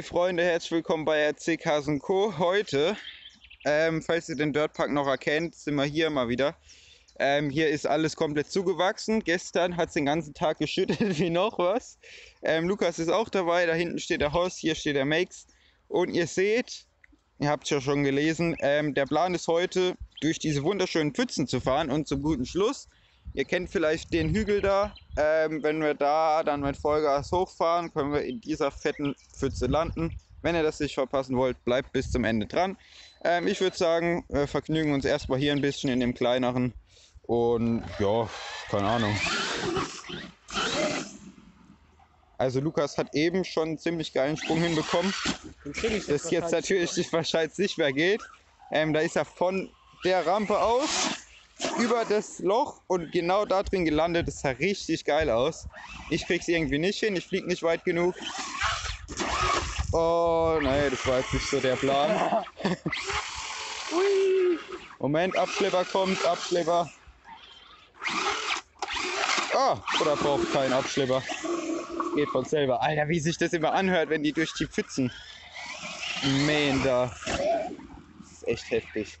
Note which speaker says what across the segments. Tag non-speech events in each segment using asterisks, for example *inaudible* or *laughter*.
Speaker 1: Hey Freunde, herzlich willkommen bei RC Cars Co. Heute, ähm, falls ihr den Dirtpark noch erkennt, sind wir hier mal wieder. Ähm, hier ist alles komplett zugewachsen. Gestern hat es den ganzen Tag geschüttet *laughs* wie noch was. Ähm, Lukas ist auch dabei. Da hinten steht der Hoss, hier steht der Max. Und ihr seht, ihr habt es ja schon gelesen, ähm, der Plan ist heute, durch diese wunderschönen Pfützen zu fahren. Und zum guten Schluss, ihr kennt vielleicht den Hügel da. Ähm, wenn wir da dann mit Vollgas hochfahren, können wir in dieser fetten Pfütze landen. Wenn ihr das nicht verpassen wollt, bleibt bis zum Ende dran. Ähm, ich würde sagen, wir vergnügen uns erstmal hier ein bisschen in dem kleineren und ja, keine Ahnung. Also Lukas hat eben schon einen ziemlich geilen Sprung hinbekommen. Das jetzt natürlich wahrscheinlich nicht mehr geht. Ähm, da ist er von der Rampe aus über das Loch und genau da drin gelandet. Das sah richtig geil aus. Ich krieg's irgendwie nicht hin. Ich fliege nicht weit genug. Oh, nee, das war jetzt nicht so der Plan. *laughs* Moment, Abschlepper kommt, Abschlepper. Ah, oder braucht keinen Abschlepper. Geht von selber. Alter, wie sich das immer anhört, wenn die durch die Pfützen mähen da. Echt heftig.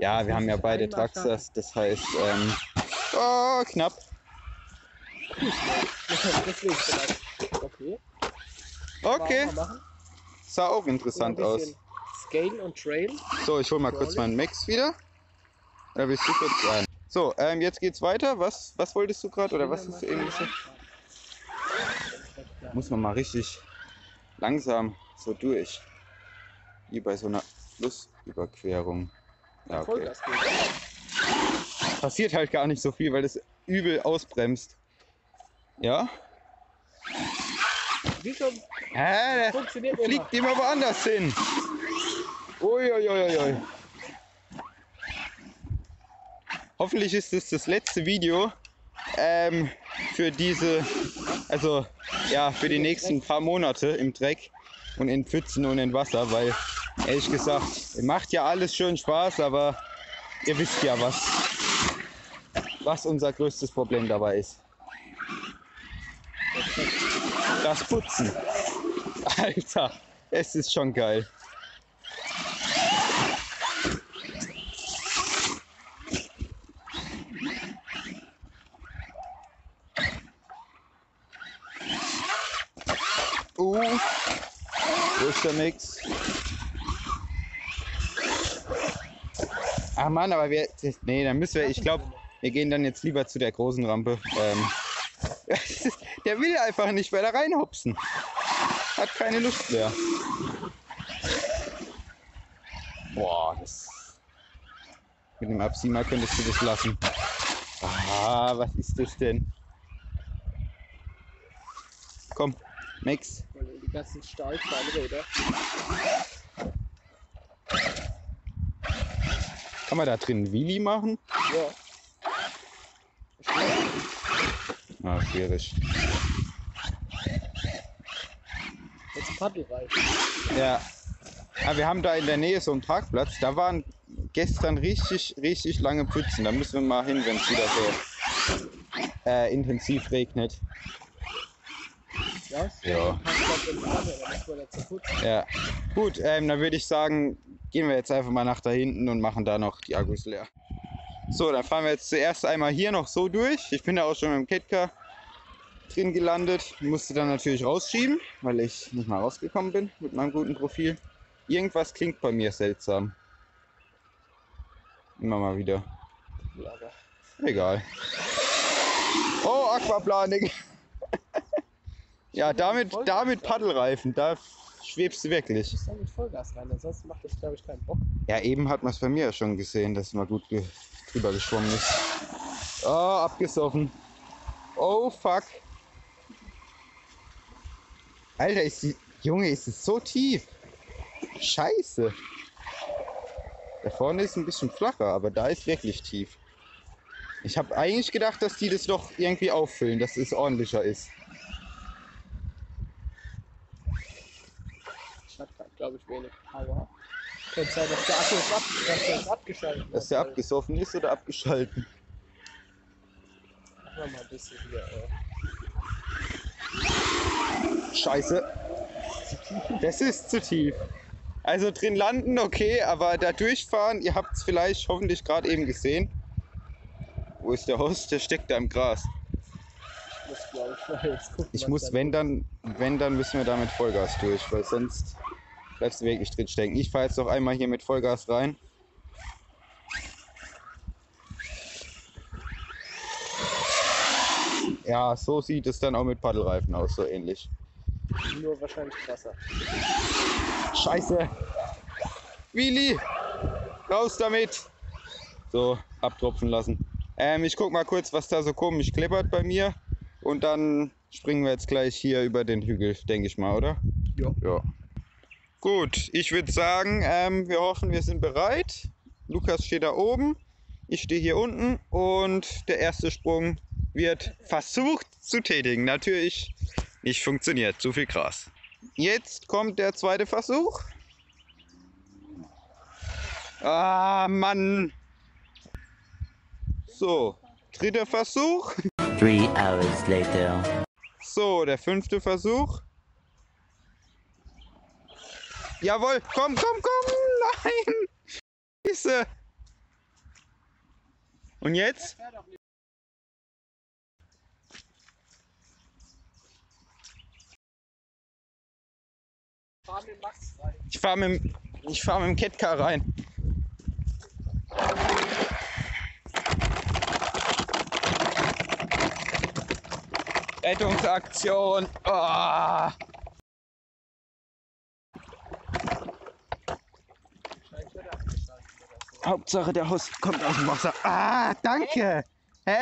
Speaker 1: Ja, wir haben ja beide Traxas, das heißt, ähm, oh, knapp.
Speaker 2: Okay.
Speaker 1: Okay, sah auch interessant aus.
Speaker 2: Scale und Trail.
Speaker 1: So, ich hol mal kurz meinen Max wieder. Da bist du kurz rein. So, ähm, jetzt geht's weiter. Was, was wolltest du gerade oder was hast du eben gesagt? Muss man mal richtig langsam so durch. Wie bei so einer Flussüberquerung. Ja, okay. Passiert halt gar nicht so viel, weil das übel ausbremst. Ja?
Speaker 2: Wie schon
Speaker 1: Hä,
Speaker 2: funktioniert immer.
Speaker 1: fliegt immer woanders hin. Uiuiuiui. Hoffentlich ist es das letzte Video ähm, für diese, also ja, für die nächsten paar Monate im Dreck und in Pfützen und in Wasser, weil ehrlich gesagt, macht ja alles schön Spaß, aber ihr wisst ja, was, was unser größtes Problem dabei ist. Das Putzen. *laughs* Alter, es ist schon geil. Uh, wo ist der Mix? Ach Mann, aber wir. Nee, dann müssen wir. Ich glaube, wir gehen dann jetzt lieber zu der großen Rampe. Ähm, *laughs* der will einfach nicht da reinhopsen. Hat keine Lust mehr. Boah, das. Mit dem Absiemer könntest du das lassen. Ah, was ist das denn? Komm, Max.
Speaker 2: Die ganzen Stahlzahnräder.
Speaker 1: Kann man da drin Wheelie machen?
Speaker 2: Ja.
Speaker 1: Ah, schwierig.
Speaker 2: Jetzt Paddelreif.
Speaker 1: Ja. Aber wir haben da in der Nähe so einen Parkplatz. Da waren gestern richtig, richtig lange Pfützen. Da müssen wir mal hin, wenn es wieder so äh, intensiv regnet.
Speaker 2: Ja?
Speaker 1: Ja.
Speaker 2: Parkplatz in Panne, da muss man putzen.
Speaker 1: Ja. Gut, ähm, dann würde ich sagen, gehen wir jetzt einfach mal nach da hinten und machen da noch die Akkus leer. So, dann fahren wir jetzt zuerst einmal hier noch so durch. Ich bin da auch schon mit dem Ketka drin gelandet. Musste dann natürlich rausschieben, weil ich nicht mal rausgekommen bin mit meinem guten Profil. Irgendwas klingt bei mir seltsam. Immer mal wieder.
Speaker 2: Ja,
Speaker 1: Egal. Oh, Aquaplaning. *laughs* ja, damit, damit Paddelreifen. Da schwebst du wirklich.
Speaker 2: da mit Vollgas rein, ansonsten macht das, glaube ich, keinen Bock.
Speaker 1: Ja, eben hat man es bei mir ja schon gesehen, dass man gut ge drüber geschwommen ist. Oh, abgesoffen. Oh, fuck. Alter, ist die... Junge, ist es so tief. Scheiße. Da vorne ist ein bisschen flacher, aber da ist wirklich tief. Ich habe eigentlich gedacht, dass die das doch irgendwie auffüllen, dass es ordentlicher ist.
Speaker 2: Ich hatte, glaube ich, wenig Power. Sein, dass der Akku ist, ab, der ist abgeschaltet
Speaker 1: Dass der abgesoffen ist oder abgeschalten.
Speaker 2: Machen wir mal ein bisschen hier. Äh.
Speaker 1: Scheiße. Das ist zu tief. Also drin landen, okay, aber da durchfahren, ihr habt es vielleicht hoffentlich gerade eben gesehen. Wo ist der Host? Der steckt da im Gras.
Speaker 2: Ich muss, glaube ich, mal jetzt gucken.
Speaker 1: Ich muss, wenn dann, wenn dann müssen wir da mit Vollgas durch, weil sonst bleibst du wirklich drin stecken. Ich fahre jetzt noch einmal hier mit Vollgas rein. Ja, so sieht es dann auch mit Paddelreifen aus, so ähnlich.
Speaker 2: Nur wahrscheinlich Wasser.
Speaker 1: Scheiße. Willi, raus damit. So, abtropfen lassen. Ähm, ich guck mal kurz, was da so komisch kleppert bei mir. Und dann springen wir jetzt gleich hier über den Hügel, denke ich mal, oder?
Speaker 2: Ja.
Speaker 1: Ja. Gut, ich würde sagen, ähm, wir hoffen, wir sind bereit. Lukas steht da oben, ich stehe hier unten und der erste Sprung wird versucht zu tätigen. Natürlich nicht funktioniert, zu viel Gras. Jetzt kommt der zweite Versuch. Ah, Mann. So, dritter Versuch.
Speaker 3: Three hours later.
Speaker 1: So, der fünfte Versuch. Jawohl, komm, komm, komm, nein. Scheiße. Und jetzt? Ich fahre mit, dem- ich fahr mit dem Catcar rein. Rettungsaktion. Ah.
Speaker 2: Wahrscheinlich wird er abgeschaltet oder so.
Speaker 1: Hauptsache der Host kommt aus dem Wasser. Ah, danke. Hä?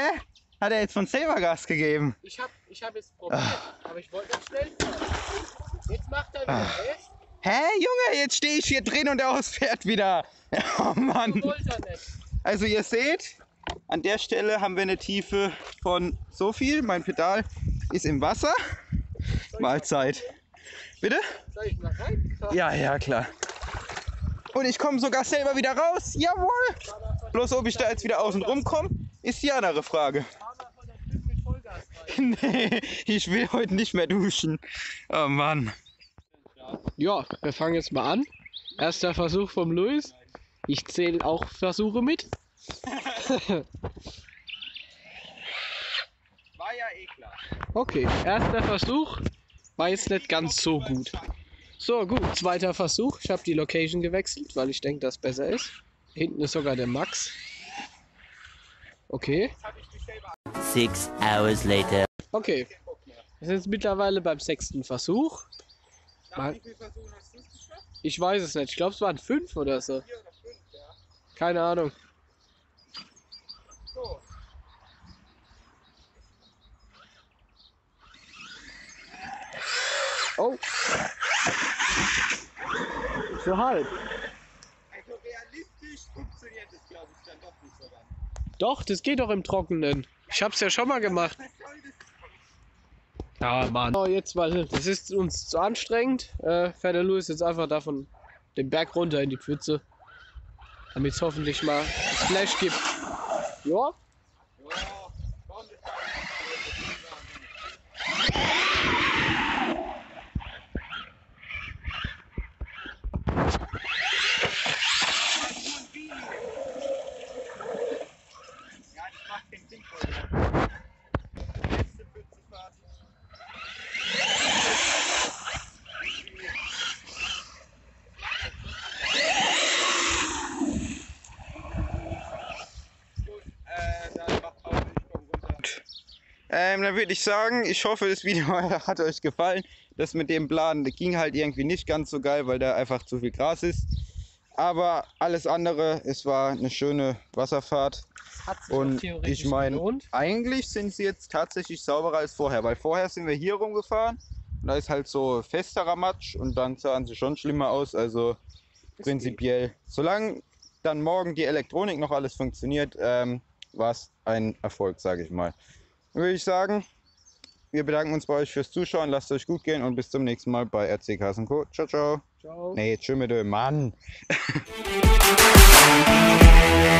Speaker 1: Hat er jetzt von selber Gas gegeben?
Speaker 2: Ich hab, ich hab es probiert, aber ich wollte nicht schnell fahren. Jetzt macht er wieder, echt?
Speaker 1: Hä, Junge, jetzt stehe ich hier drin und der Host fährt wieder. *laughs* Oh Mann.
Speaker 2: Wollte nicht.
Speaker 1: Also ihr seht, an der Stelle haben wir eine Tiefe von so viel. Mein Pedal ist im Wasser. Mahlzeit. Bitte?
Speaker 2: Soll ich mal rein?
Speaker 1: Ja, ja, klar. Und ich komme sogar selber wieder raus. Jawohl. Bloß ob ich da jetzt wieder außen rumkomme, ist die andere Frage. *laughs* Nee, ich will heute nicht mehr duschen. Oh Mann.
Speaker 2: Ja, wir fangen jetzt mal an. Erster Versuch vom Luis. Ich zähle auch Versuche mit.
Speaker 1: War ja eh klar.
Speaker 2: Okay, erster Versuch. War jetzt nicht ganz so gut. So, gut, zweiter Versuch. Ich habe die Location gewechselt, weil ich denke, dass besser ist. Hinten ist sogar der Max. Okay.
Speaker 3: Six hours later.
Speaker 2: Okay. Wir sind jetzt mittlerweile beim sechsten Versuch. Mal- Ich weiß es nicht. Ich glaube, es waren fünf oder so. Keine Ahnung. Oh. So halb.
Speaker 1: Also realistisch funktioniert das glaube ich dann doch nicht so ganz.
Speaker 2: Doch, das geht doch im Trockenen. Ich hab's ja schon mal gemacht. Ja, Mann. So, jetzt weil das ist uns zu anstrengend. Äh, fährt der Louis jetzt einfach davon den Berg runter in die Pfütze. Damit es hoffentlich mal Splash gibt. Ja,
Speaker 1: das macht den Ding voll. Letzte Pfützefahrt. Gut, äh, dann macht Pause, ich komm runter. Ähm, dann würde ich sagen, ich hoffe, das Video *laughs* hat euch gefallen. Das mit dem Plan das ging halt irgendwie nicht ganz so geil, weil da einfach zu viel Gras ist. Aber alles andere, es war eine schöne Wasserfahrt.
Speaker 2: Hat sich
Speaker 1: Und ich meine, eigentlich sind sie jetzt tatsächlich sauberer als vorher, weil vorher sind wir hier rumgefahren und da ist halt so festerer Matsch und dann sahen sie schon schlimmer aus. Also prinzipiell, solange dann morgen die Elektronik noch alles funktioniert, ähm, war es ein Erfolg, sage ich mal. Würde ich sagen, wir bedanken uns bei euch fürs Zuschauen, lasst euch gut gehen und bis zum nächsten Mal bei RC Co. Ciao, ciao.
Speaker 2: Ciao.
Speaker 1: Nee, tschüss mit dem Mann. *laughs*